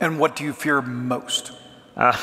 And what do you fear most? Uh,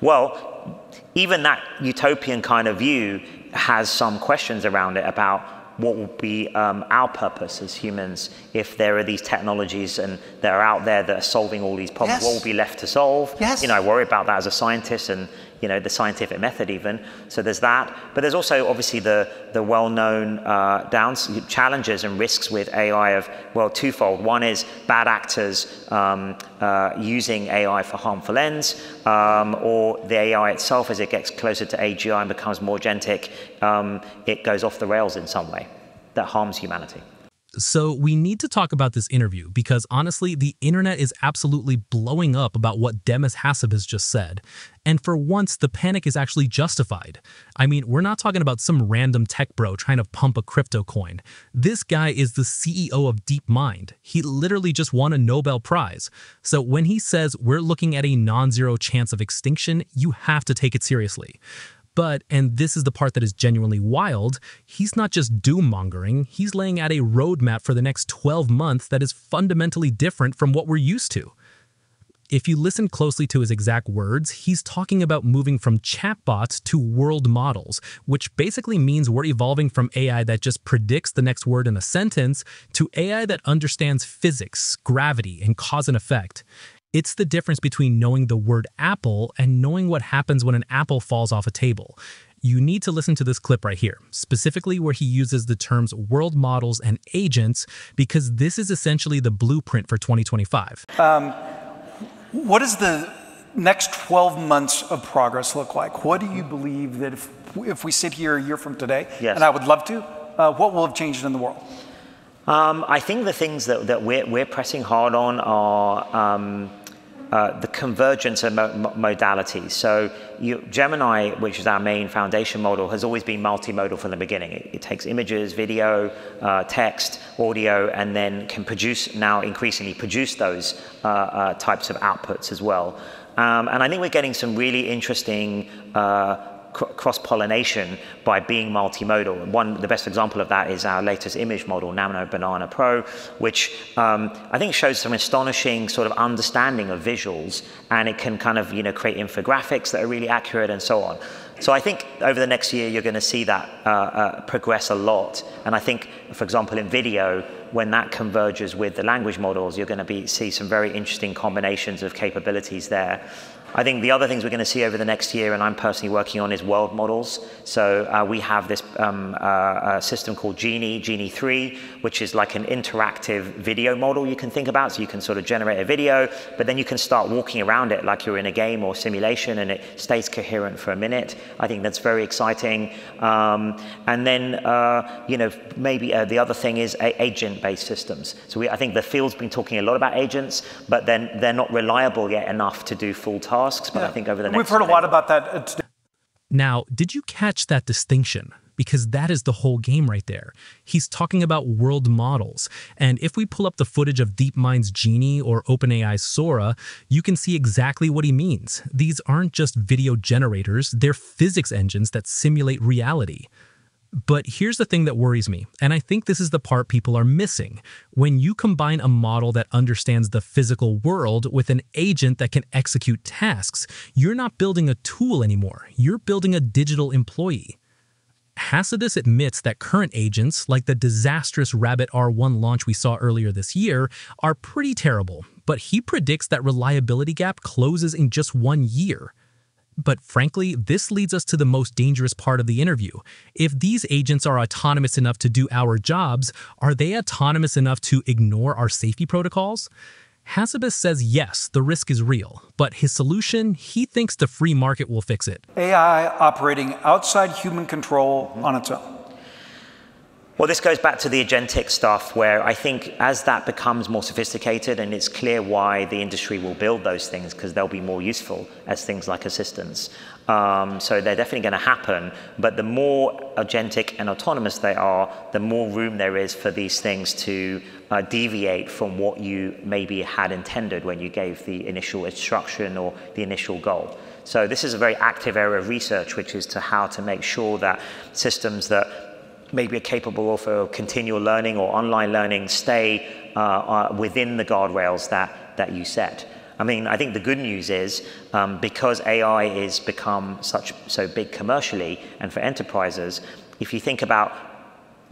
well, even that utopian kind of view has some questions around it about what will be um, our purpose as humans if there are these technologies and that are out there that are solving all these problems? Yes. What will be left to solve? Yes. You know, I worry about that as a scientist and you know the scientific method even. So there's that, but there's also obviously the the well-known uh, downs challenges and risks with AI of well twofold. One is bad actors um, uh, using AI for harmful ends, um, or the AI itself as it gets closer to AGI and becomes more agentic, um, it goes off the rails in some way that harms humanity. So we need to talk about this interview because honestly, the internet is absolutely blowing up about what Demis Hassabis just said. And for once, the panic is actually justified. I mean, we're not talking about some random tech bro trying to pump a crypto coin. This guy is the CEO of DeepMind. He literally just won a Nobel Prize. So when he says we're looking at a non-zero chance of extinction, you have to take it seriously. But, and this is the part that is genuinely wild, he's not just doom mongering, he's laying out a roadmap for the next 12 months that is fundamentally different from what we're used to. If you listen closely to his exact words, he's talking about moving from chatbots to world models, which basically means we're evolving from AI that just predicts the next word in a sentence to AI that understands physics, gravity, and cause and effect. It's the difference between knowing the word apple and knowing what happens when an apple falls off a table. You need to listen to this clip right here, specifically where he uses the terms world models and agents, because this is essentially the blueprint for 2025. Um, what does the next 12 months of progress look like? What do you believe that if, if we sit here a year from today, yes. and I would love to, uh, what will have changed in the world? Um, I think the things that, that we're, we're pressing hard on are um, uh, the convergence of mo modalities. So you, Gemini, which is our main foundation model, has always been multimodal from the beginning. It, it takes images, video, uh, text, audio, and then can produce, now increasingly produce those uh, uh types of outputs as well. Um, and I think we're getting some really interesting uh, cross-pollination by being multimodal. One, the best example of that is our latest image model, Nano Banana Pro, which um, I think shows some astonishing sort of understanding of visuals, and it can kind of you know create infographics that are really accurate and so on. So I think over the next year you're going to see that uh, uh, progress a lot, and I think, for example, in video, when that converges with the language models, you're going to be, see some very interesting combinations of capabilities there. I think the other things we're going to see over the next year, and I'm personally working on, is world models. So uh, we have this um, uh, system called Genie, Genie 3, which is like an interactive video model you can think about. So you can sort of generate a video, but then you can start walking around it like you're in a game or simulation, and it stays coherent for a minute. I think that's very exciting. Um, and then, uh, you know, maybe uh, the other thing is agent-based systems. So we, I think the field's been talking a lot about agents, but then they're not reliable yet enough to do full tasks tasks, but yeah. I think over the next We've heard a lot about that uh, today. Now, did you catch that distinction? Because that is the whole game right there. He's talking about world models. And if we pull up the footage of DeepMind's Genie or OpenAI's Sora, you can see exactly what he means. These aren't just video generators, they're physics engines that simulate reality. But here's the thing that worries me, and I think this is the part people are missing. When you combine a model that understands the physical world with an agent that can execute tasks, you're not building a tool anymore, you're building a digital employee. Hassabis admits that current agents, like the disastrous Rabbit R1 launch we saw earlier this year, are pretty terrible, but he predicts that reliability gap closes in just one year. But frankly, this leads us to the most dangerous part of the interview. If these agents are autonomous enough to do our jobs, are they autonomous enough to ignore our safety protocols? Hassabis says yes, the risk is real, but his solution, he thinks the free market will fix it. AI operating outside human control on its own. Well, this goes back to the agentic stuff where I think as that becomes more sophisticated and it's clear why the industry will build those things because they'll be more useful as things like assistants. Um, so they're definitely going to happen. But the more agentic and autonomous they are, the more room there is for these things to uh, deviate from what you maybe had intended when you gave the initial instruction or the initial goal. So this is a very active area of research, which is to how to make sure that systems that maybe are capable of continual learning or online learning stay uh, uh, within the guardrails that, that you set. I mean, I think the good news is um, because AI is become such so big commercially and for enterprises, if you think about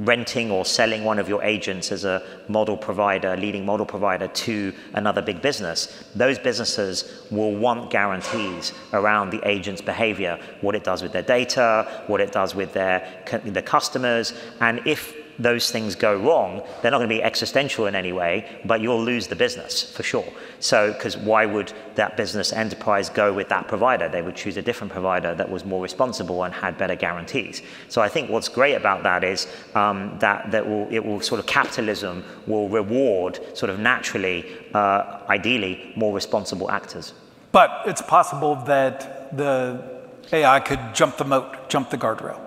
renting or selling one of your agents as a model provider, leading model provider to another big business, those businesses will want guarantees around the agent's behavior, what it does with their data, what it does with their, the customers, and if those things go wrong, they're not going to be existential in any way, but you'll lose the business for sure. So, because why would that business enterprise go with that provider? They would choose a different provider that was more responsible and had better guarantees. So, I think what's great about that is um, that that will it will sort of capitalism will reward sort of naturally, uh, ideally, more responsible actors. But it's possible that the AI could jump the moat, jump the guardrail.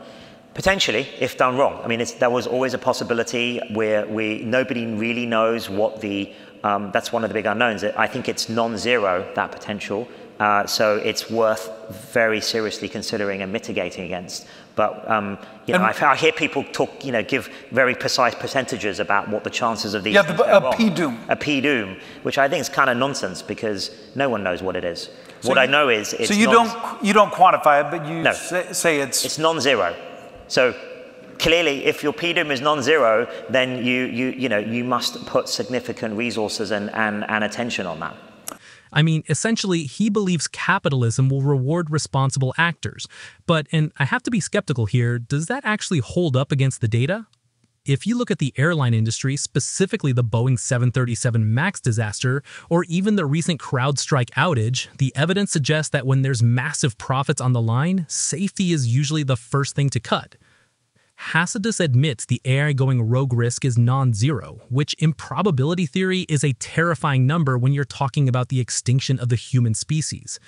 Potentially, if done wrong. I mean, there was always a possibility where we nobody really knows what the. Um, that's one of the big unknowns. I think it's non-zero that potential. Uh, so it's worth very seriously considering and mitigating against. But um, you know, I, I, hear people talk, you know, give very precise percentages about what the chances of these. Yeah, the, a p(doom). A p(doom), which I think is kind of nonsense because no one knows what it is. So what you, I know is it's. So you don't you don't quantify it, but you no, say, say it's. It's non-zero. So clearly, if your p(doom) is non-zero, then you, you, you, know, you must put significant resources and, and, and attention on that. I mean, essentially, he believes capitalism will reward responsible actors. But, and I have to be skeptical here, does that actually hold up against the data? If you look at the airline industry, specifically the Boeing 737 MAX disaster, or even the recent CrowdStrike outage, the evidence suggests that when there's massive profits on the line, safety is usually the first thing to cut. Hassabis admits the AI going rogue risk is non-zero, which in probability theory is a terrifying number when you're talking about the extinction of the human species.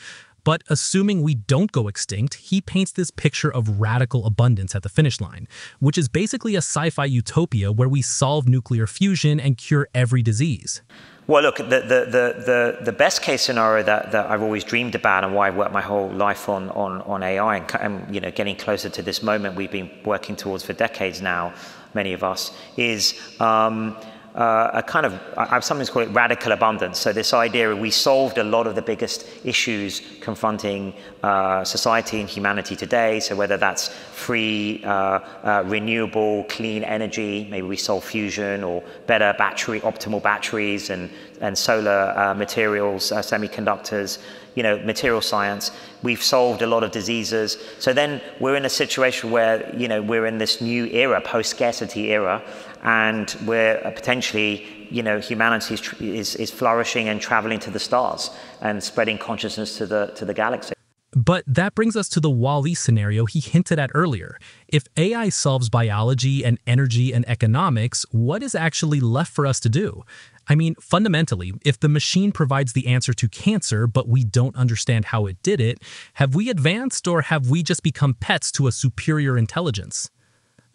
But assuming we don't go extinct, he paints this picture of radical abundance at the finish line, which is basically a sci-fi utopia where we solve nuclear fusion and cure every disease. Well, look, the, the, the, the, the best case scenario that, that I've always dreamed about and why I've worked my whole life on, on, on AI and, and you know, getting closer to this moment we've been working towards for decades now, many of us, is um, uh, a kind of, I've sometimes call it radical abundance. So this idea we solved a lot of the biggest issues confronting uh, society and humanity today. So whether that's free, uh, uh renewable, clean energy, maybe we solve fusion or better battery, optimal batteries and, and solar uh, materials, uh, semiconductors, you know, material science. We've solved a lot of diseases. So then we're in a situation where, you know, we're in this new era, post-scarcity era, and where uh, potentially, you know, humanity is, is, is flourishing and traveling to the stars and spreading consciousness to the, to the galaxy. But that brings us to the WALL-E scenario he hinted at earlier. If AI solves biology and energy and economics, what is actually left for us to do? I mean, fundamentally, if the machine provides the answer to cancer, but we don't understand how it did it, have we advanced or have we just become pets to a superior intelligence?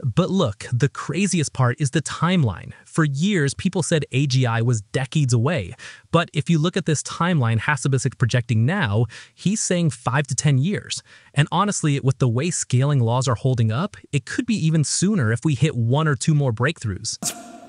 But look, the craziest part is the timeline. For years, people said AGI was decades away. But if you look at this timeline Hassabis is projecting now, he's saying 5 to 10 years. And honestly, with the way scaling laws are holding up, it could be even sooner if we hit one or two more breakthroughs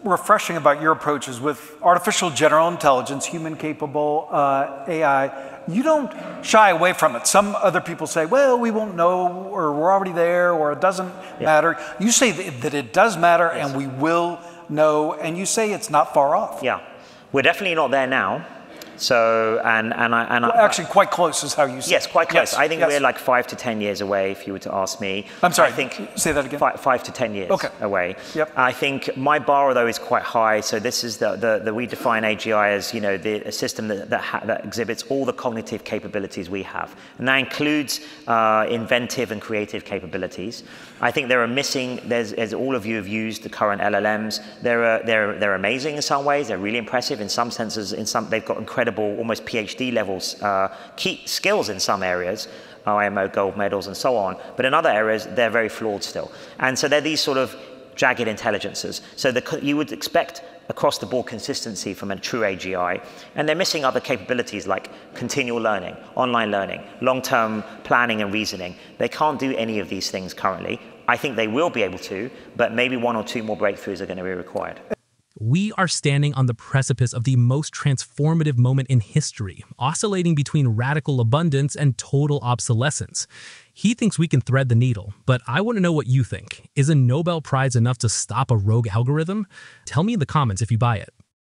refreshing about your approach is with artificial general intelligence, human capable uh, AI, you don't shy away from it. Some other people say, well, we won't know, or we're already there, or it doesn't yeah. matter. You say that it does matter yes. and we will know, and you say it's not far off. Yeah. We're definitely not there now. So, and, and I. And well, I, actually, quite close is how you say Yes, quite close. Yes, I think yes. we're like five to 10 years away, if you were to ask me. I'm sorry, I think say that again. Five, five to 10 years okay. away. Yep. I think my bar, though, is quite high. So, this is the, the, the we define AGI as, you know, the, a system that, that, ha, that exhibits all the cognitive capabilities we have. And that includes uh, inventive and creative capabilities. I think there are missing, there's, as all of you have used the current LLMs, they're, they're, they're amazing in some ways, they're really impressive in some senses, in some, they've got incredible, almost PhD levels, uh, key skills in some areas, IMO gold medals and so on, but in other areas, they're very flawed still. And so they're these sort of jagged intelligences. So the, you would expect across the board consistency from a true AGI. And they're missing other capabilities like continual learning, online learning, long term planning and reasoning. They can't do any of these things currently. I think they will be able to, but maybe one or two more breakthroughs are going to be required. We are standing on the precipice of the most transformative moment in history, oscillating between radical abundance and total obsolescence. He thinks we can thread the needle, but I want to know what you think. Is a Nobel Prize enough to stop a rogue algorithm? Tell me in the comments if you buy it.